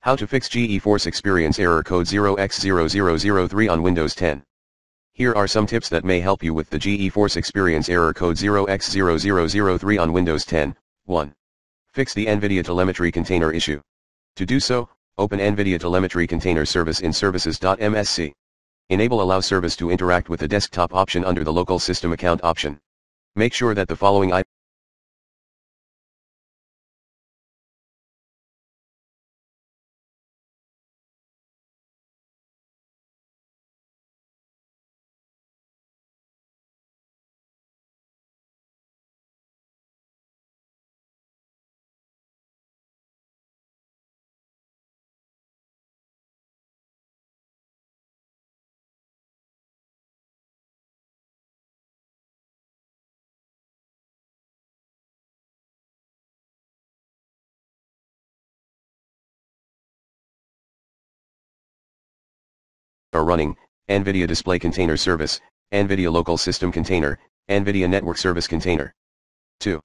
How to fix GeForce Experience error code 0x0003 on Windows 10. Here are some tips that may help you with the GeForce Experience error code 0x0003 on Windows 10. 1. Fix the NVIDIA telemetry container issue. To do so, open NVIDIA telemetry container service in services.msc. Enable allow service to interact with the desktop option under the local system account option. Make sure that the following IP are running, NVIDIA Display Container Service, NVIDIA Local System Container, NVIDIA Network Service Container. 2.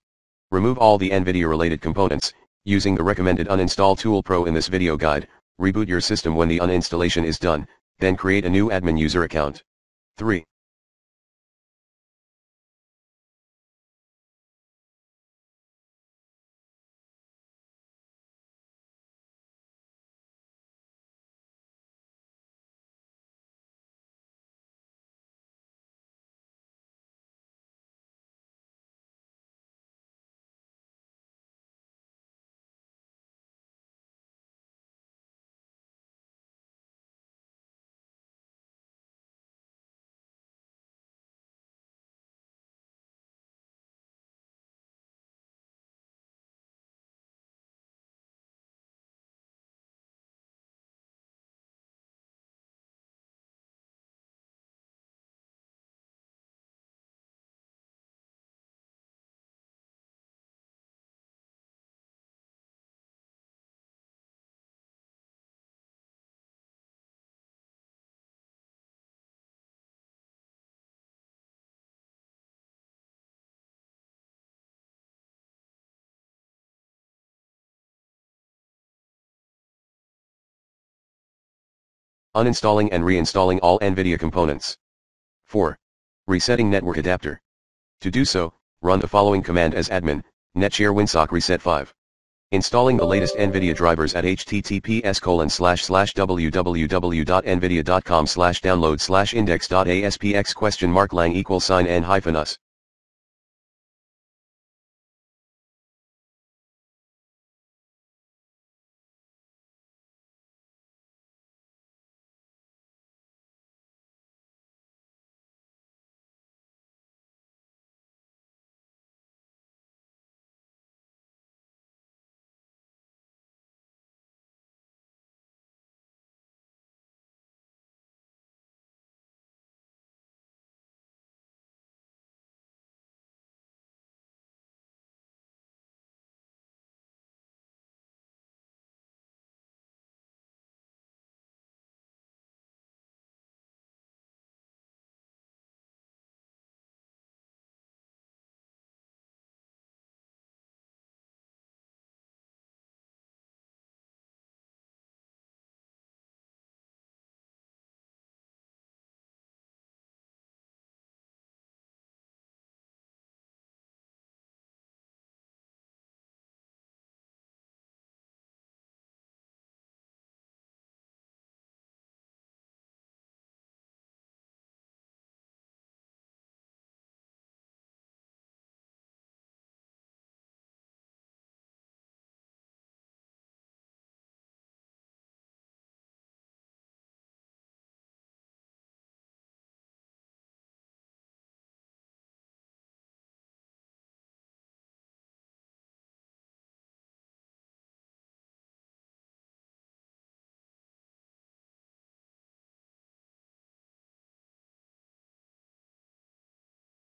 Remove all the NVIDIA related components, using the recommended uninstall tool pro in this video guide, reboot your system when the uninstallation is done, then create a new admin user account. 3. Uninstalling and reinstalling all NVIDIA components. 4. Resetting network adapter. To do so, run the following command as admin, netsh winsock reset 5. Installing the latest NVIDIA drivers at https colon slash slash www.nvidia.com slash download slash index.aspx question mark lang equal sign n hyphen us.